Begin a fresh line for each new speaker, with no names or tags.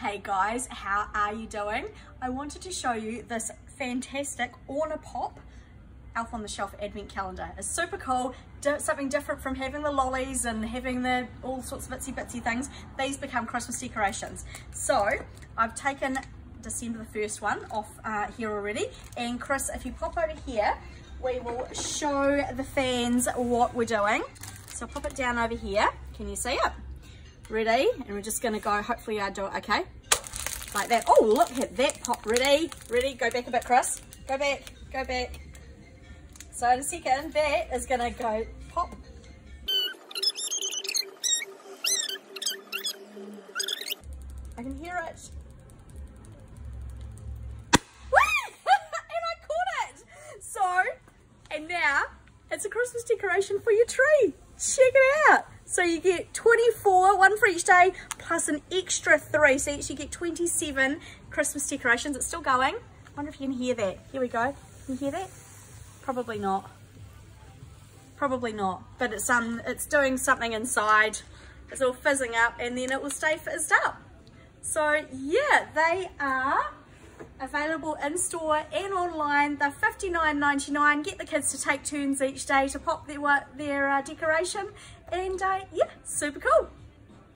Hey guys, how are you doing? I wanted to show you this fantastic Ornapop Elf on the Shelf advent calendar. It's super cool, something different from having the lollies and having the all sorts of itsy bitsy things. These become Christmas decorations. So I've taken December the first one off uh, here already. And Chris, if you pop over here, we will show the fans what we're doing. So pop it down over here. Can you see it? Ready? And we're just gonna go, hopefully I do it okay. Like that. Oh, look at that pop. Ready? Ready? Go back a bit, Chris. Go back, go back. So in a second, that is gonna go pop. I can hear it. and I caught it. So, and now it's a Christmas decoration for your tree. Check it out. So you get 24, one for each day, plus an extra three. So you actually get 27 Christmas decorations. It's still going. I wonder if you can hear that. Here we go. Can you hear that? Probably not. Probably not. But it's um it's doing something inside. It's all fizzing up and then it will stay fizzed up. So yeah, they are available in store and online. They're $59.99. Get the kids to take turns each day to pop their, their uh, decoration. And uh, yeah, super cool.